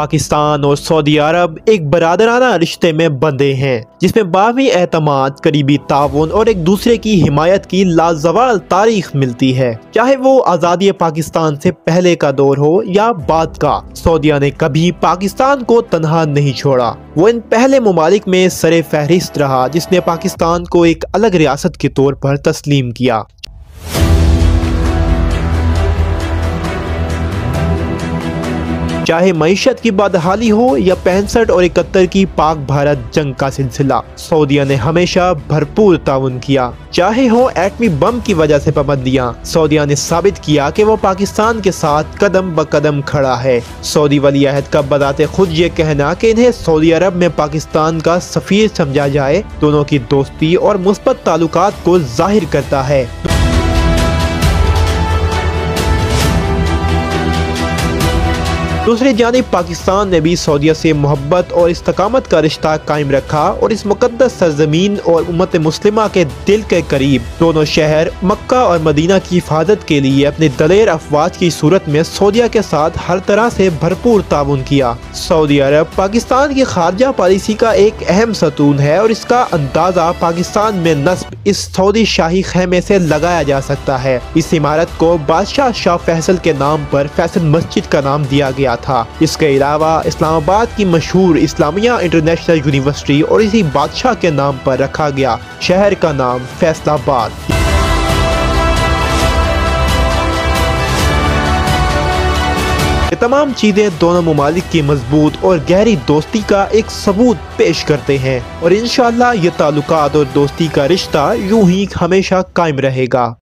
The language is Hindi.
पाकिस्तान और सऊदी अरब एक बरदराना रिश्ते में बंधे हैं, जिसमें बावी एतमाद, करीबी ताउन और एक दूसरे की हिमायत की लाजवाल तारीख मिलती है। चाहे वो आज़ादी पाकिस्तान से पहले का दौर हो या बाद का, सऊदिया ने कभी पाकिस्तान को तनहा नहीं छोड़ा। वो इन पहले ममालिक में सरे फहरिस्त रहा, जिसने पाकिस्तान को एक अलग रियासत के तौर पर तस्लीम किया। चाहे मीशत की बदहाली हो या पैंसठ और इकहत्तर की पाक भारत जंग का सिलसिला, सऊदिया ने हमेशा भरपूर ताउन किया। चाहे हो एटमी बम की वजह से पाबंदियाँ, सऊदिया ने साबित किया कि वो पाकिस्तान के साथ कदम ब कदम खड़ा है। सऊदी वली अहद का बताते खुद ये कहना कि इन्हें सऊदी अरब में पाकिस्तान का सफीर समझा जाए, दोनों की दोस्ती और मुस्बत ताल्लुकात को ज़ाहिर करता है। दूसरी जानब, पाकिस्तान ने भी सऊदिया से मोहब्बत और इस्तकामत का रिश्ता कायम रखा और इस मुकदस सरजमीन और उम्मत मुस्लिमा के दिल के करीब। दोनों शहर, मक्का और मदीना की हिफाजत के लिए अपने दलेर अफवाज की सूरत में सऊदिया के साथ हर तरह से भरपूर ताउन किया। सऊदी अरब, पाकिस्तान की खारजा पॉलिसी का एक अहम सतून है और इसका अंदाज़ा पाकिस्तान में नस्ब इस सऊदी शाही खेमे से लगाया जा सकता है। इस इमारत को बादशाह शाह फैसल के नाम पर फैसल मस्जिद का नाम दिया गया था। इसके अलावा इस्लामाबाद की मशहूर इस्लामिया इंटरनेशनल यूनिवर्सिटी और इसी बादशाह के नाम पर रखा गया शहर का नाम फैसलाबाद। ये तमाम चीज़ें दोनों ममालिक की मज़बूत और गहरी दोस्ती का एक सबूत पेश करते हैं और इन ये ताल्लुकात और दोस्ती का रिश्ता यूँ ही हमेशा कायम रहेगा।